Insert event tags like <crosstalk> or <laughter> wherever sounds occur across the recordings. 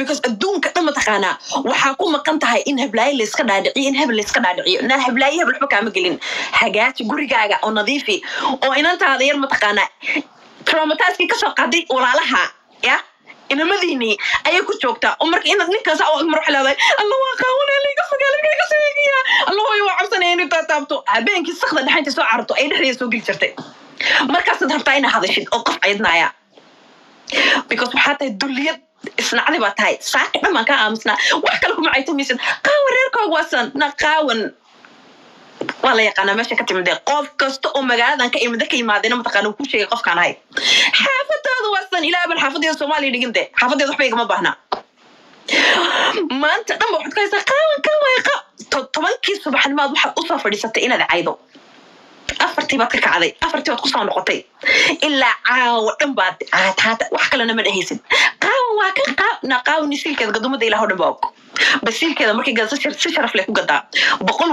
because adduunka dhan mataqaanaa waxaa ku maqan tahay in heblaayo layska dhaadhiciyo in hebel layska dhaadhiciyo. Na heblaayo hebel waxba kaama gelin. Hagaaji gurigaaga oo nadiifi oo inantaada yar mataqaanaa traumatiskii ka soo qaaday walaalaha ya? Inamadiinii ayay ku joogtaa. Oo marka inaad ninkaas oo mar waxa leedahay alla waa qaawanaa layga fogaa laga laga soo eegaya alla hooyo waa cabsanaya inuu taataabto habeenkii sakda dhexaynta soo cararto ay dhexdeeda soo geli jirtay. Markaasaad rabtaa inaad hadashid oo qof caydnaaya because waxaa tahay dulliyad isnacdi baa tahay? Saaka dhamaan kaa aamusnaa. Wax kale kuma caytamaysid qaawan reerkooga waasan na qaawan. Waa la yaqaanaa meesha ka timide qof kasta oo magaaladan ka imida ka yimaadena mataqaana ku sheegay qofkaan ahay. Xaafadaada waasan ilaa xaafadeeda soomaaliya dhiginte xaafadeeda waxba igama baahna. Maanta dhan ba waxaad ka qaawan kan waay qa to- tobankii subaxnimaad waxaad u soo fadhiisatay inaad caydo. Afartii baad ka kacday. Afartii baad ku soo noqotay. Ilaa caawa dhan baad aataata wax kalena ma dhehaysid waa kan qaa- na qaawan siilkeeda gadumada markay gada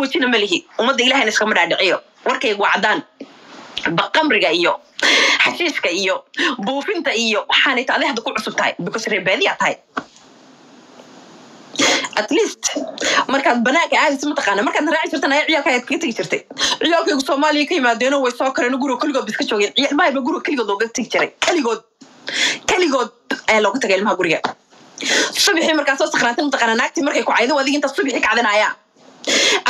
wejina ma lihi ummadda iskama dhaadhiciyo warkayga waa caddaan baqamriga iyo xashiishka iyo buufinta iyo waxaanay taade hadda ku cusub tahay because reebaadiyaa tahay at least markaad banaanka aadaysa mataqaana markaad raaci jirtan ayaa ciyaalka ayaad kaga tegi jirtay ciyaalkaygu soomaaliya ka yimaadeeno way soo kareen guriga keligood ba iska joogeen ciyaal mahayba guriga keligood looga tegi jiray keligood keligood ayaa looga tagay ilmaha guriga? Subixii markaa soo sakraantay mataqaana naagtii markay ku caydo adiga intaad subixii kacdinaya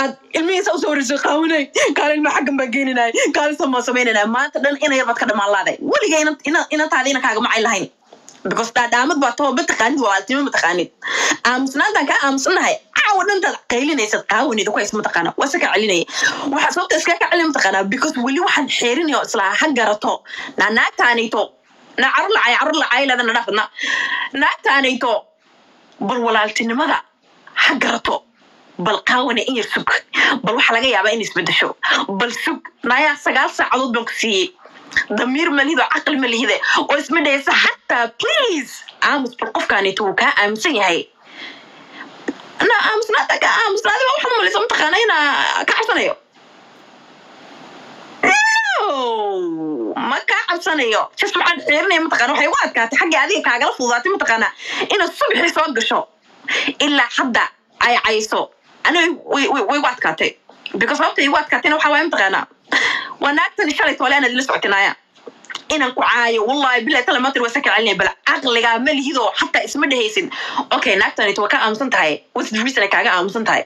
aad ilmihiisa u soo wareysay qaawanay. Kaale ilma xaggan baa geeninay. Kaale samaa samaynanay maanta dhan ina yar ka dhamaan laaday weliga inantaada ina kaaga macay lahayn. Because dhaadhaamad baa too mataqaanid walaaltimo mataqaanid aamusnaantaan kaa aamusnahay. Caawa dhantaad qaylinaysad qaawanida ku haysa mataqaana waa se ka celinaya waxaa sababta iska ka celin mataqaanaa because weli waxaan xeerinaya islaa ha garato. Naa na carur lacay carur lacay leeda na dhaafadna naagtaanayto bal walaaltinimada ha garato. Bal qaawane in yar sug. Bal waxaa laga yaabaa in isbedesho. Bal sug. Nayaa sagaal saacadood baan ku siiyey. Damiir malihido caqli malihide oo isma dhaysa xataa please. Aamus bal qofkaanito wuu kaa aaminsan yahay. Na aamusnaada ka aamusnaadi baa malaysa mataqaana inaa ka cabsanayo cabsanayo just waxaan xiirinaya mataqana waxay ugu adkaatay xaggii adiga kaagala fududaatay mataqaana inaad subaxii soo gasho ilaa hadda ay cayso ana way igu adkaatay because sababta igu adkaatayna waxaa waaya mataqaanaa waa naagtani shalay toole anaad ila socotinaya inaan ku caayo wallahi bilahi tala maanta waa saka celinaya bal caqligaa ma lihidoo xataa isma dhehaysin okay naagtanito waa ka aamusan tahay ay kaaga aamusan tahay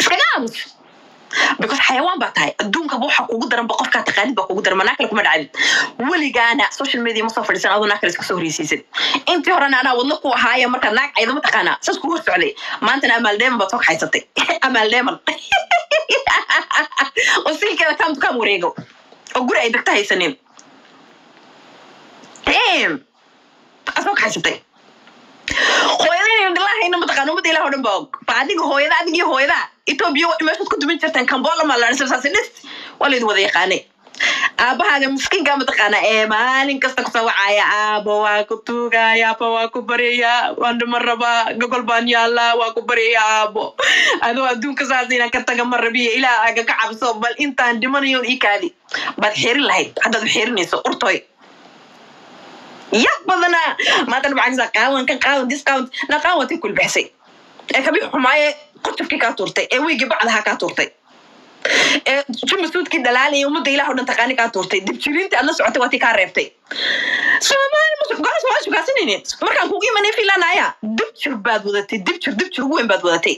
iskaga aamus because xayawaan baa tahay adduunkaba waxa kugu daran ba qofkaa taqaanid baa kugu daran ma naag kale kuma dhacdid weligaana social media ma soo fadhiisan adoo kale iska soo horeysiisid intii horena anaa wadno ku ahaaya markaad naag caydo mataqaanaa saas kugu socday. Maantana amaal deeman baad soo kaxaysatay. <laughs> Amaal deeman oo <laughs> silkeeda kaam dukaan wareego. Oo guri ay degta haysanin. Damn! Asoo kaxaysatay. Hooyadayna dhilahayna mataqaana ummadda ilaah oo dhan ba adiga hooyada adiga iyo hooyada etoobiya meeshaad ku dumin jirteen kambola maa la saasi dhis waa laydin wada yaqaanay aabahaaga miskiinka mataqaana ee maalin kasta ku soo wacaya aabo waa ku tuugaya aaba waa ku baryaya waan dhima rabaa gogol baan yaallaa waa ku baryaya aabo adoo adduunka saas inaan ka taga ma rabiya ilaa aga ka cabso bal intaan dhimanayo ii kaadi baad xeerin lahayd haddaad xeerinayso urtoy yak badanaa maanta dhibcagisa qaawan kan qaawan discount na qaawantay kulbixsay ee kabi qurtufkii kaa tuurtay ee weygii bacdahaa kaa tuurtay ee jumasuudkii dhalaalaya ummadda ilaah oo dhan taqaani kaa tuurtay dibjirintii aad la socotay waa tii kaa reebtay soomaali golas waa sugaasanaynin markaan kugu imanay filanaya dibjir baad wadatay dibjir dibjir ugu weyn baad wadatay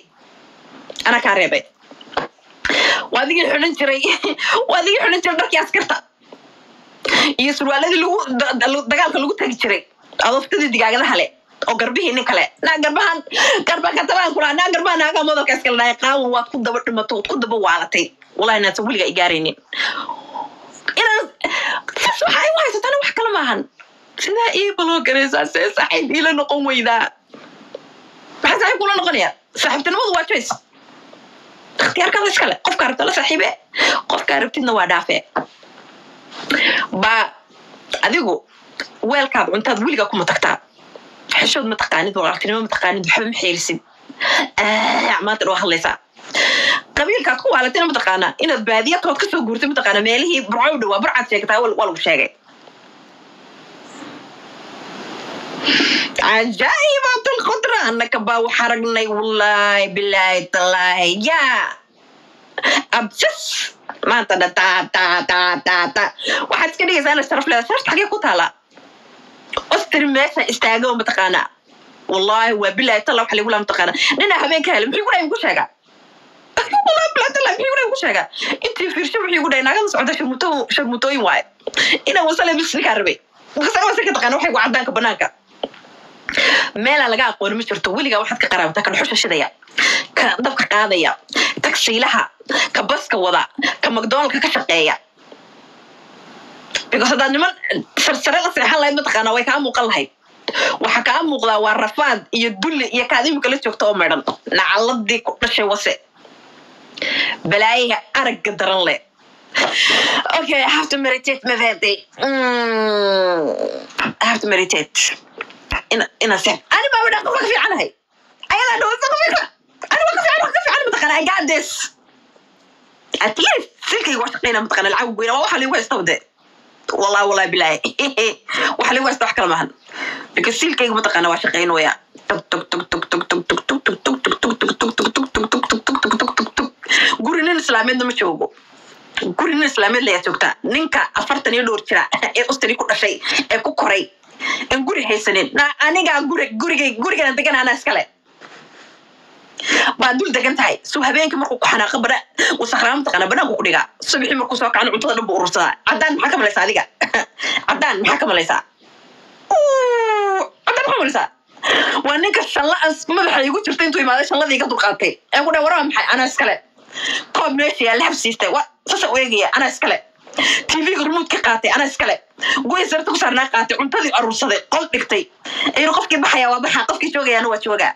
anaa kaa reebay waa adigii xidhan jiray waa adigii xidhan jiray dharkii askarta iyo surwaaladii lagu da- da- dagaalka lagu tagi jiray adoftadii digaagadaha le oo garbihii kale. Naa garbahan garba katalaan kulaa naa garbaha naaga modolka iskala dhahay qaawan waad ku daba dhimato waad ku daba waalatay. Wallahi naadsan weliga i gaaraynin inaan saas waxaa igu haysatana wax kale maahan. Sidaa ii baloo garaysaa see saaxiib iila noqon weydaa maxaa saaxiib kula noqonaya? Saaxiibtinimadu waa choice. Ikhtiyaarkaada iskale qofkaa rabta la saaxiibe qofkaa rabtidna waa dhaafe. Ba adigu weelkaad cuntaad weligaa kuma tagtaa xeshood ma taqaanid walaaltinimo ma taqaanid waxba ma xeerisid aac maanta dhoo hadlaysaa qabiilkaad ku waalatina mataqaanaa inaad baadiya tood ka soo guurtay mataqaana meelihii burcow dhawaa burcaad sheegtaa waa lagu sheegay cajaa'ibat alqudra annaka baa wax aragnay wallaahi bilaahi tallaahi yaa absas maanta dha taa taa taa taa taa waxaad iska dhigaysaa inaad sharaf leedahay sharafta xagee ku talla waxa lagu laa mataqaanaa ninaa habeenka helay muxuu gudhahay ku sheegaa wallahi bilaahi talla muxuu gudhahay ku sheegaa intii fiirsho muxuu gudhahay naagada socda sharmuto sharmutooyin waaye inaa wasale bisnikaa rabay wasale wasa ka taqaana waxay ku cadaanka banaanka meelaa laga aqooni ma jirto weligaa waxaad ka qaraabtaa ka dhuxusha shidaya ka dabka qaadaya tagsiilaha ka baska wada ka macdonaldka ka shaqeeya because haddaad niman sarsare la seexan lahayd mataqaanaa way kaa muuqan lahayd. Waxaa kaa muuqdaa waa rafaad iyo dulli iyo kaad imika la joogta oo medhan nacaladii ku dhashay wase. Balaayaha aragga daran leh. Okay i have to meditate meditate. Ina ina se ani baa wadhaa qofka ka fiicanahay ayadaa dhawasa ka fiican. Ani waa ka fiican wax ka fiican mataqaana i got this. At least silkayga waa shaqeyna mataqaana lacag goyna waa waxa liigu haysta wade wala wala bilaah wax lagu haysta wax kala maahan laakiin siilkayga mataqaana waa shaqaynaya tug tug guri nin islaameedna ma joogo guri nin islaameed layaa joogtaa ninka afartan iyo dhowr jira ee ustani ku dhashay ee ku koray aan guri haysanin anigaa guri gurigana degan anaa iskale baa dul degan tahay suu habeenkii markuu ku xanaaqa bana wasakraa mataqaana banaanku ku dhigaa. Subaxii markuu soo kacana cuntada dhan buu urursadaa. Caddaan maxaa ka malaysaa adiga? <laughs> Caddaan maxaa ka malaysaa caddaan maxaa malaysaa waa ninka shalla madaxa igu jirta intuu imaaday shalladii iga dulqaatay ee ku waraa maxay? Anaa iskale koob meesha yaa lahab siistay. Wa sasa u eegaya anaa iskale tvga remote ka qaatay anaa iskale goy sarta ku saarnaa qaatay cuntadii aruursaday qol dhigtay. Aynu qofkii baxaya waa baxaa qofkii joogayaana waa joogaa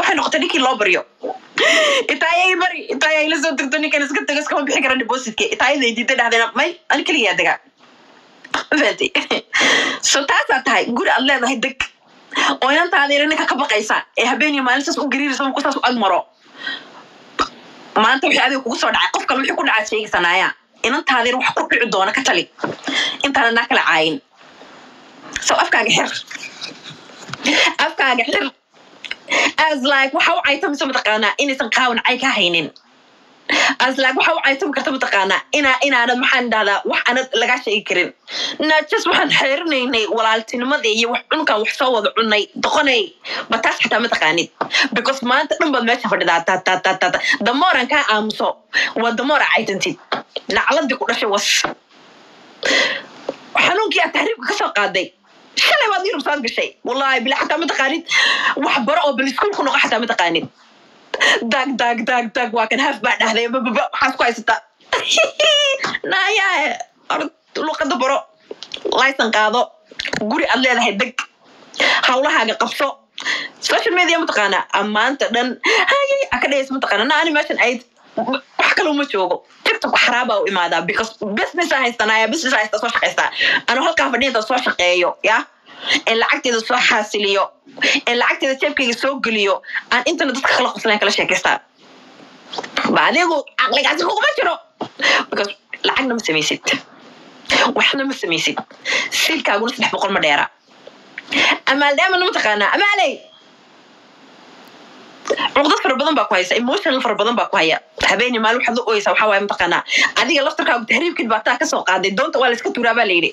waxay noqotay ninkii loo baryo itaayay bari itaayay la soo degto ninkan iska tego iskama bixin kara depositka itaayaday diiday dhahdeena may ani keligaa degaa so taasaa tahay guri aad leedahay deg oo inantaadiina ninka ka baqaysa ee habeeniyo maalintaas u gariiraysa markuu saas u ag maro maanta wixii adiga kugu soo dhacay qof kale wixii ku dhacaad sheegaysanaaya inantaadiina wax ku dhici doona ka tali intaana naa kala caayin so afkaaga xir afkaaga xir as like waxa u caytamaysa mataqaanaa? Inaysan qaawan cay ka haynin. As like waxa u caytami karta mataqaanaa? Inaa inaanad maxaan dhahdaa wax aanad lagaa sheegi karin. Najas waxaan xeerinaynay walaaltinimadii iyo wax cunkan wax soo wada cunay doqonay. Ma taas xataa mataqaanid. Because maanta dhan baad meesha fadhidaa ta ta ta ta ta. Damooran kaa aamuso waa damoora caytantid. Nacladii ku dhashay was. Xanuunkii aad tahriibka ka soo qaaday shalay baad saad gashay wallahi bila xataa mataqaanid wax baro oo baliskuul ku noqo xataa mataqaanid dag dag dag dag waa kan haf baa dhahday bababa waxaad ku haysataa naayaa orod luqada baro laysan qaado guri aad leedahay deg hawlahaaga qabso social media mataqaanaa ammaanta dhan hayay aka dhayaysa mataqaana na ani meeshan ayd wax uma joogo tiktok xaraabaa u imaadaa because business haystanaya business haysta soo shaqaystaa anuu halkaa fadhiinta soo shaqeeyo ya ee lacagteeda soo xaasiliyo ee lacagteeda jeebkayga soo geliyo aan intana dadka kala qoslayn kala sheekaystaa adigu caqligaasi kuguma jiro because lacagna ma samaysid waxna ma samaysid silkaaguna saddex boqol ma dheera amaaldaamana mataqaanaa amaaley cuqdad fara badan baa ku haysa emotional fara badan baa ku haya. Habeeni maalin waxaad la ooyeysaa waxaa waaye mataqaanaa adiga laftarkaagu tahriibkii baataa ka soo qaaday doonta waa la iska tuuraa baa la yidhi.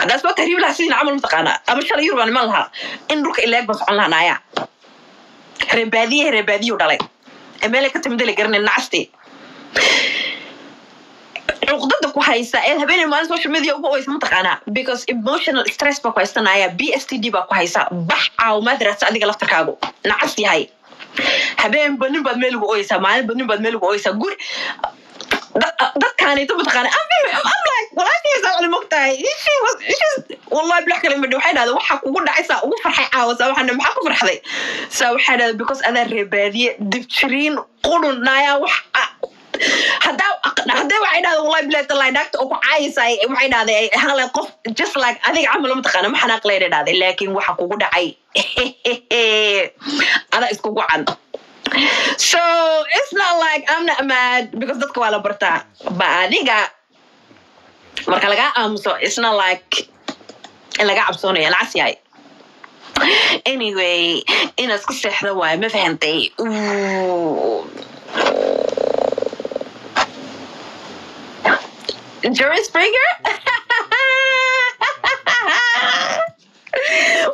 Haddaad soo tahriib lahaa sidiina camal mataqaanaa ama shalay yurubaan iman lahaa in dhulka ileeg baan socon lahaa naaya reebaadiye reebaadiyu dhalay. Ee meelay ka timida garanay nacasti. Cuqdada ku haysa ee habeenay maalin social media ugu oysa mataqaanaa because emotional stress baa ku haysanaya b s t d baa ku haysa. Bax caawimaad raadsa adiga laftarkaagu. Nacas yahay habeenba nin baad meel ugu oysaa maalinba nin baad meel ugu oysaa guri dadkaanayto mataqaana walaashiisa cali mogtahay wallahi bilax kale madhi waxay dhahda adaa reebaadiye dibjiriin qurun naayaa haddee waxay dhahda wallahi bilahi tallahi naagta oo ku caayisay waxay dhahday hala qof just like adiga camal mataqaana ma xanaaq leena dhahday laakiin <laughs> waxa kugu dhacay adaa iskugu can so it's not like I'm not mad because dadka waa la bartaa ba adiga marka lagaa aamuso it's not like in laga cabsoonayo lacas yahay anyway inaad isku seexda waayo ma fahantay Jerry Springer?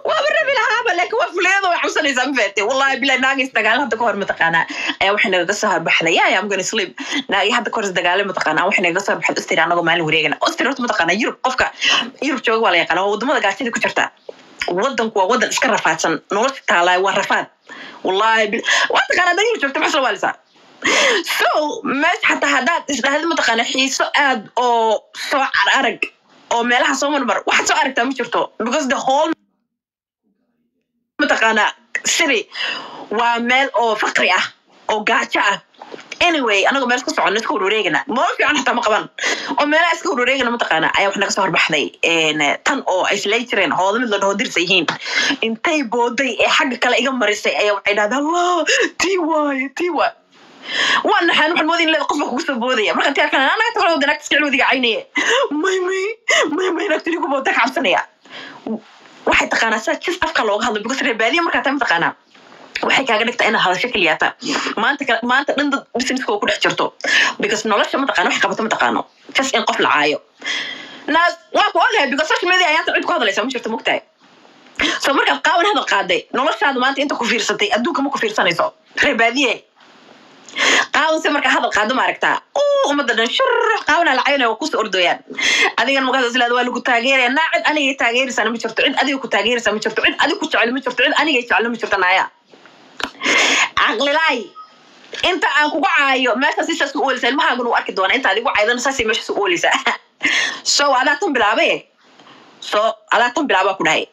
waaba rabi lahaaba laakiin waa fuleeda way cabsanaysaa ma fahatay wallahi bilaa naagis dagaal hadda kahor mataqaanaa ayaa waxay nagaga soo horbaxday yaa am gonna sleep. Naagi hadda kahor dagaale mataqaanaa waxay nagaga soo horbaxday ostri anagoo maalin wareegana. Ostri horta mataqaanaa yurub qofka yurub jooga waa la yaqaana waa waddamada gaajada ku jirta. Wadanku waa wadan iska rafaadsan nolosha taalaay waa rafaad. Wallahi waa taqaanaa yurub joogta maxaa soo waalisa so meesha xataa haddaad isdhahda mataqaana xiiso aad oo soo arag oo meelaha soo marmar waxaad soo aragtaa ma jirto because the whole mataqaana city waa meel oo faqri ah oo gaajo ah. Anyway anagoo meel iska socono iska warwareegana nolol fiican xataa ma qaban. Oo meelaha iska warwareegana mataqaana ayaa wax naga soo horbaxday tan oo ay jireen hooda mid dhaho dirsa yihiin. Intay booday ee xagga kale iga marisay ayaa waxay dhahdaa allah tii waaye وأنا حنوح المودين اللي قفك وسبوذي مرة انتي أنا أنا اتبع الودي ناك تسكي علوذي عيني. ماي ماي ماي ماي ناك تريكو بوتاك عمسانيا واحد تقانا. ساك كيس افقا لو غالي بقص ربالي مرة انتي متقانا وحي كاغا نكتا أنا هذا شكل ياتا ما أنت ما أنت نند بسنس كوكو نحجرتو بيكس نولاش متقانا وحي قبطا متقانا كاس إن قفل عايو. ناس واكو اولها بيكس ساك ميدي ايانت عيدك هذا ليس مش رتمو كتاي سو مرة القاون هذا القادي نولاش هذا ما انت أنت كفير ستي أدوك مو كفير سانيسو ربالي qaawanse marka hadal qaado ma aragtaa ummadda dhan shur qaawana lacayna waa ku soo ordooyaan. Adigan markaas islaad waa lagu taageeraya naa cid anigay taageeraysaana ma jirto. Cid adiga ku taageeraysaa ma jirto. Cid adiga ku jecel ma jirto. Cid anigay jecel ma jirto naaya. Caqlilaay inta aan kugu caayo meesha si saas u oolisa ilmahaaguna u arki doona inta adigu caydana saasay meesha su oolisa <laughs> so adaa tan bilaabay. So adaa tan bilaabaa ku dhahay.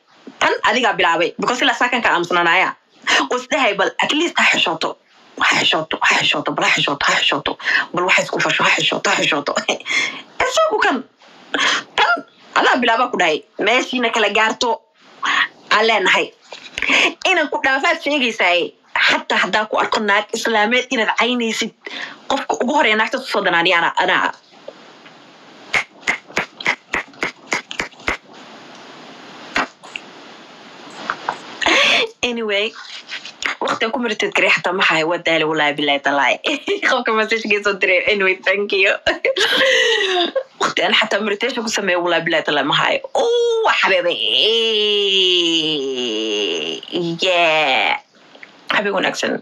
Tan adigaa bilaabay because ilaa saakan ka aamusnanaaya oo isdhahay bal at least ha xishooto ha xishooto ha xishooto bal bal waxa isku fasho ha xishooto isagu kan tan adaa bilaabaa ku dhahay meeshiina kala gaarto aan leenahay inan ku dhaafaad sheegaysaaye xataa haddaa ku arko naag islaameed inaad caynaysid qofka ugu horeya naagta tusoo danaaniya ana anaa anyway waqtigan ku meditate garay xataa maxahay waa daala walaahi bilahi talaay qofka messagekii soo diray anyway thank you waqti aan xataa meditation ku sameeyo walaahi bilahi talaay maxahay oh xabeebay yeah. xabeeg wanaagsan